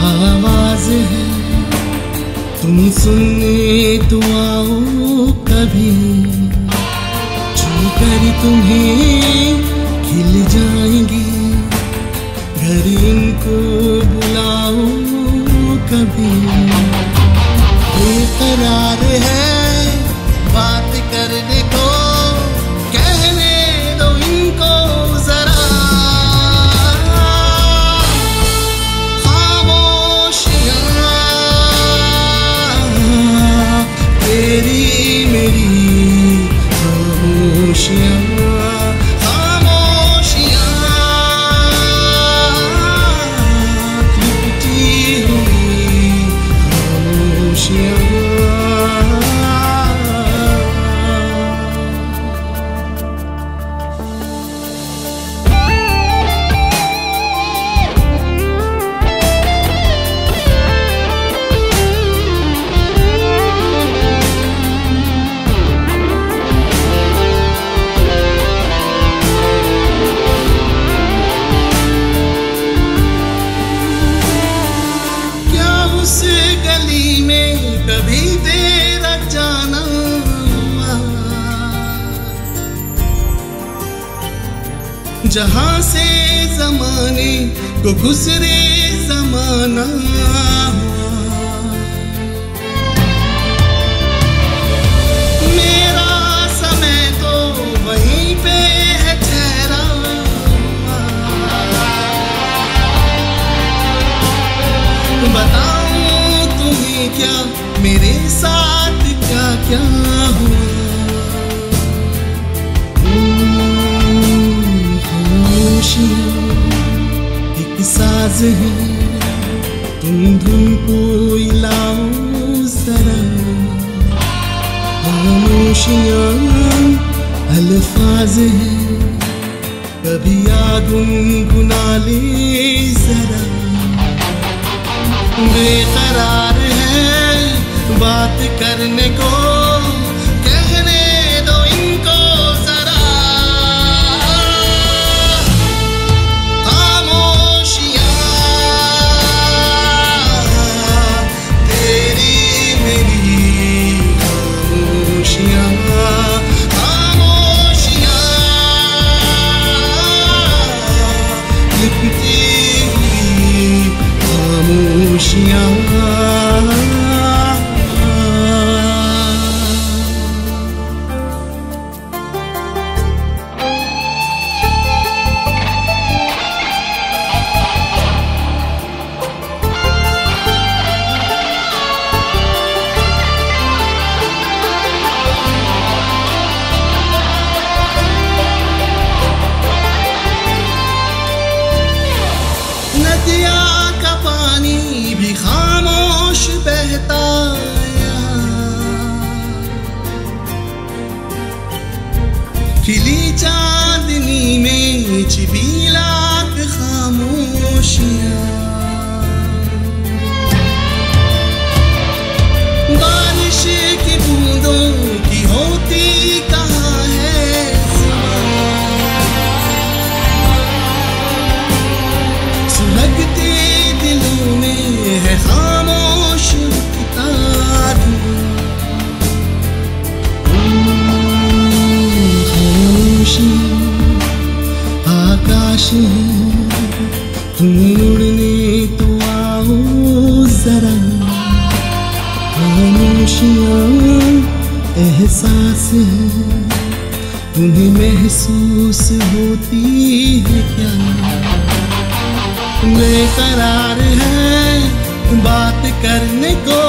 आवाज़ है। तुम सुनने तो आओ कभी। कर तुम्हें जहाँ से जमाने को गुजरे जमाना। मेरा समय तो वहीं पे है ठहरा। तुम्हें क्या, मेरे साथ क्या क्या हुआ? खामोशियाँ एक साज है। तुम धुन को लाओ अल्फाज है। कभी आ गुनगुना ले जरा। बेकरार है बात करने को। खिली चांदनी में लाख खामोशियाँ। बारिश की बूंदों की होती कहाँ खामोशियाँ एहसास है। उन्हें महसूस होती है क्या? बेकरार है बात करने को।